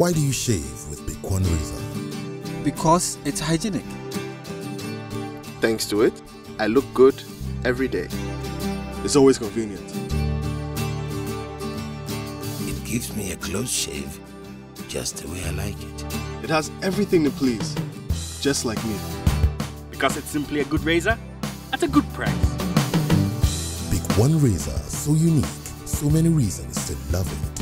Why do you shave with BIC One Razor? Because it's hygienic. Thanks to it, I look good every day. It's always convenient. It gives me a close shave, just the way I like it. It has everything to please, just like me. Because it's simply a good razor at a good price. BIC One Razor, so unique, so many reasons to love it.